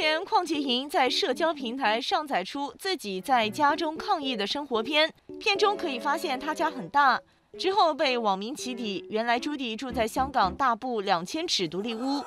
前，邝洁莹在社交平台上载出自己在家中抗疫的生活片，片中可以发现她家很大。之后被网民起底，原来朱迪住在香港大埔两千尺独立屋。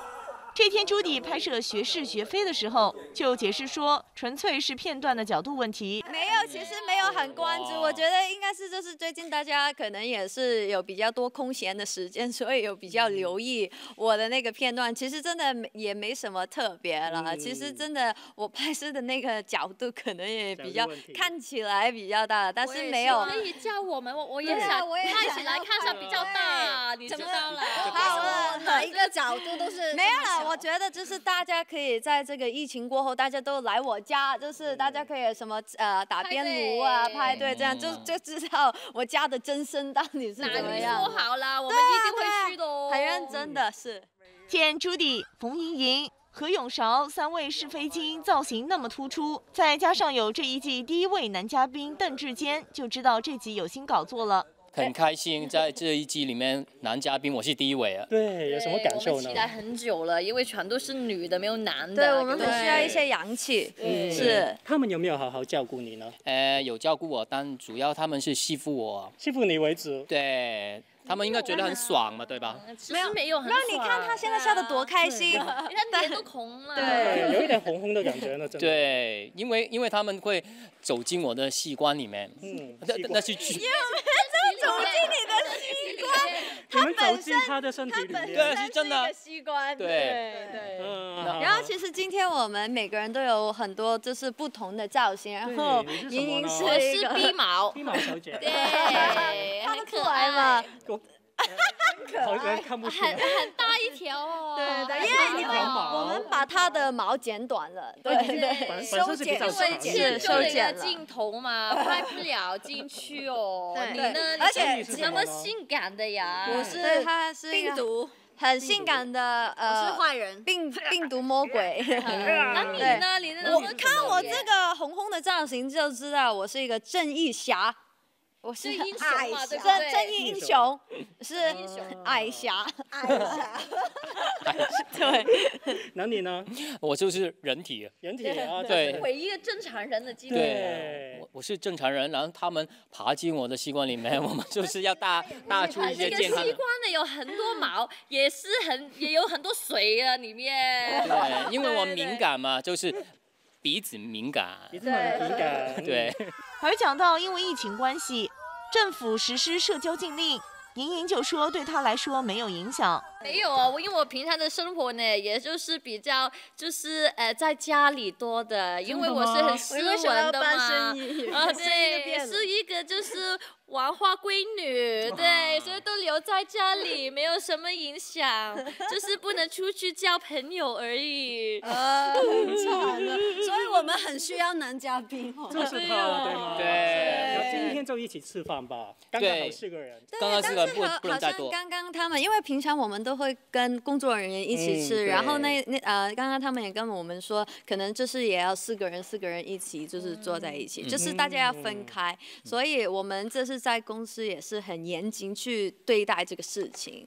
这天，朱迪拍摄《学是学非》的时候，就解释说，纯粹是片段的角度问题。没有，其实没有很关注。我觉得应该是，就是最近大家可能也是有比较多空闲的时间，所以有比较留意我的那个片段。其实真的也没什么特别了。其实真的，我拍摄的那个角度可能也比较看起来比较大，但是没有。可以叫我们，我我也想，我也看起来看上比较大，你知道了。好了，哪一个角度都是没有了。我觉得就是大家可以在这个疫情过后，大家都来我家，就是大家可以什么呃打边炉啊、派对这样，就就知道我家的真身到底是怎么样。说好了，我们一定会去的哦。很认真的是。见朱迪、冯莹莹、何永韶三位试飞精造型那么突出，再加上有这一季第一位男嘉宾邓志坚，就知道这集有心搞作了。很开心，在这一季里面，男嘉宾我是第一位啊。对，有什么感受呢？期待很久了，因为全都是女的，没有男的。对，我们很需要一些阳气。嗯，是。他们有没有好好照顾你呢？呃，有照顾我，但主要他们是欺负我。欺负你为主。对。他们应该觉得很爽嘛，对吧？没有没有，那你看他现在笑得多开心，脸都红了。对，有一点红红的感觉呢，真的。对，因为因为他们会走进我的器官里面，嗯，那那是去。走进你的西关，他们走进他的身体里面，对，是真的。西关，对。对。然后其实今天我们每个人都有很多就是不同的造型，然后莹莹是是逼毛，逼毛小姐，对，很可爱。嘛。好可爱，看不出来。很很大一条哦。对对，因为你们我们把它的毛剪短了，对对，修剪因为是修剪了镜头嘛，拍不了进去哦。你呢？而且那么性感的呀。我是他是病毒，很性感的呃，是坏人，病病毒魔鬼。那你呢？你呢？我看我这个红红的造型就知道我是一个正义侠。我是 英雄嘛，对不对？正义英雄是矮侠，矮侠。对。那你呢？我就是人体，人体啊，对。唯一个正常人的机会。对。我我是正常人，然后他们爬进我的器官里面，我们就是要大大出一些健康。器官呢有很多毛，也是很也有很多水啊里面。对，因为我敏感嘛，就是。鼻子敏感，鼻子很敏感，对。而讲到因为疫情关系，政府实施社交禁令，莹莹就说对她来说没有影响。没有啊，我因为我平常的生活呢，也就是比较就是呃在家里多的，因为我是很斯文的嘛。啊，对，就是。玩花闺女，对，所以都留在家里，没有什么影响，就是不能出去交朋友而已。呃，很惨的，所以我们很需要男嘉宾哦。就是他，对吗？就一起吃饭吧，刚刚好四个人。刚刚四个人不不能再多。刚刚他们，因为平常我们都会跟工作人员一起吃，然后那那呃，刚刚他们也跟我们说，可能就是也要四个人，四个人一起就是坐在一起，就是大家要分开，所以我们这是。在公司也是很严谨去对待这个事情。